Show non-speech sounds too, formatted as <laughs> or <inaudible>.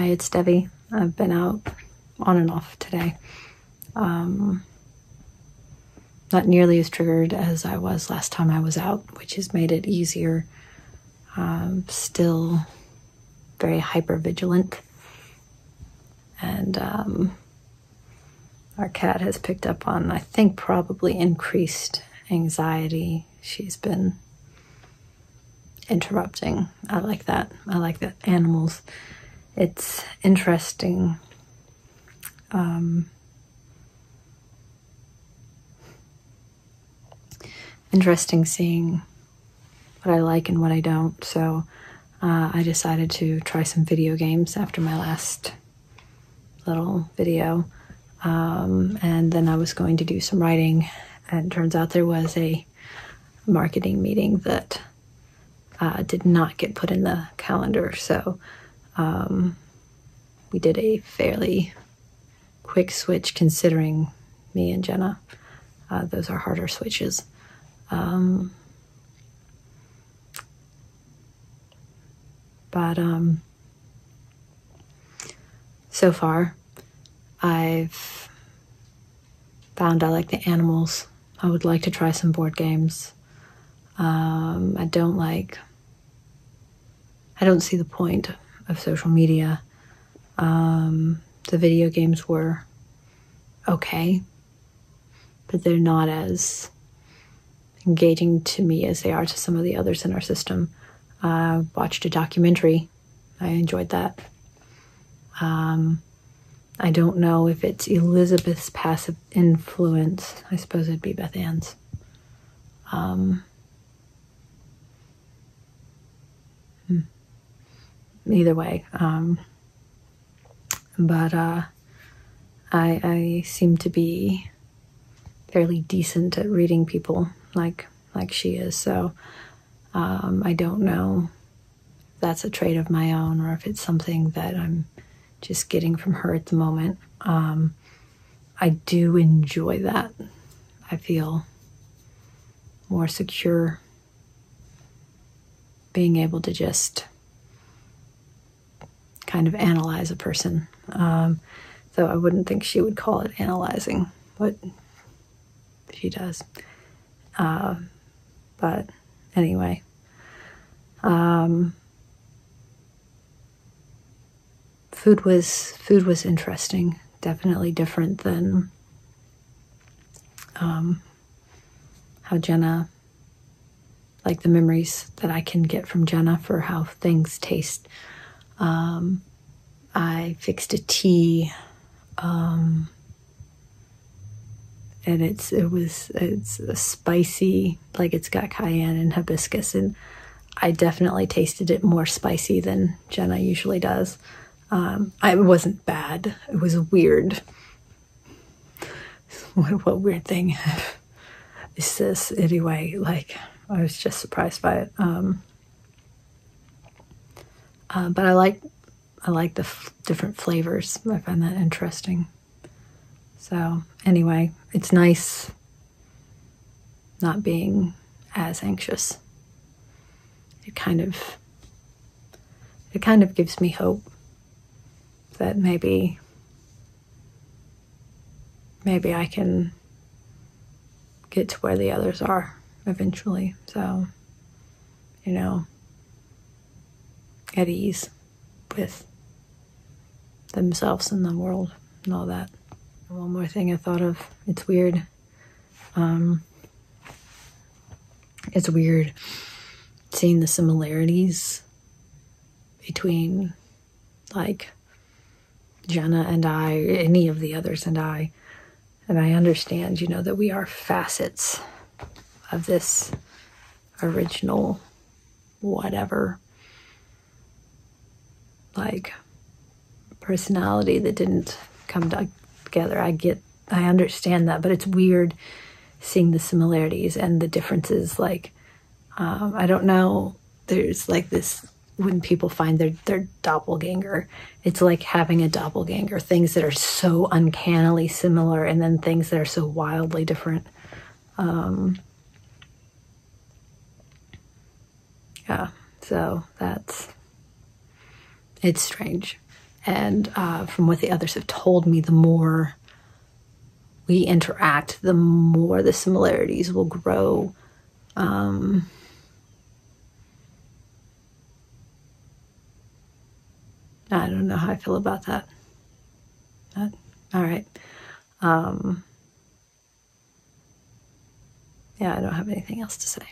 it's Devi. I've been out on and off today. Um, not nearly as triggered as I was last time I was out, which has made it easier. Um, still very hyper vigilant. And um, our cat has picked up on, I think, probably increased anxiety. She's been interrupting. I like that. I like that animals. It's interesting. Um, interesting seeing what I like and what I don't. So uh, I decided to try some video games after my last little video. Um, and then I was going to do some writing. And turns out there was a marketing meeting that uh, did not get put in the calendar. So um, we did a fairly quick switch considering me and Jenna. Uh, those are harder switches. Um, but um, so far, I've found I like the animals. I would like to try some board games. Um, I don't like, I don't see the point of social media. Um, the video games were okay, but they're not as engaging to me as they are to some of the others in our system. I uh, watched a documentary. I enjoyed that. Um, I don't know if it's Elizabeth's passive influence. I suppose it'd be Beth Ann's. Um, either way, um, but uh, I, I seem to be fairly decent at reading people like like she is. So um, I don't know if that's a trait of my own or if it's something that I'm just getting from her at the moment. Um, I do enjoy that. I feel more secure being able to just kind of analyze a person. Um, though I wouldn't think she would call it analyzing, but she does. Uh, but anyway, um, food was food was interesting. Definitely different than um, how Jenna, like the memories that I can get from Jenna for how things taste. Um, I fixed a tea. Um, and it's it was it's spicy like it's got cayenne and hibiscus and I definitely tasted it more spicy than Jenna usually does. Um, I, it wasn't bad. It was weird. <laughs> What what weird thing <laughs> is this anyway? Like I was just surprised by it. Um, uh, but I like I like the different flavors. I find that interesting. So anyway, it's nice not being as anxious. It kind of it kind of gives me hope that maybe maybe I can get to where the others are eventually. So, you know, at ease with themselves and the world and all that. One more thing I thought of. It's weird. Um, it's weird seeing the similarities between like Jenna and I, any of the others and I. And I understand, you know, that we are facets of this original whatever like personality that didn't come together. I get, I understand that, but it's weird seeing the similarities and the differences. Like, um, I don't know. There's like this when people find their their doppelganger. It's like having a doppelganger. Things that are so uncannily similar, and then things that are so wildly different. Um, yeah, so that's it's strange. and uh, from what the others have told me, the more we interact, the more the similarities will grow. Um, I don't know how I feel about that. But, all right. Um, yeah, I don't have anything else to say.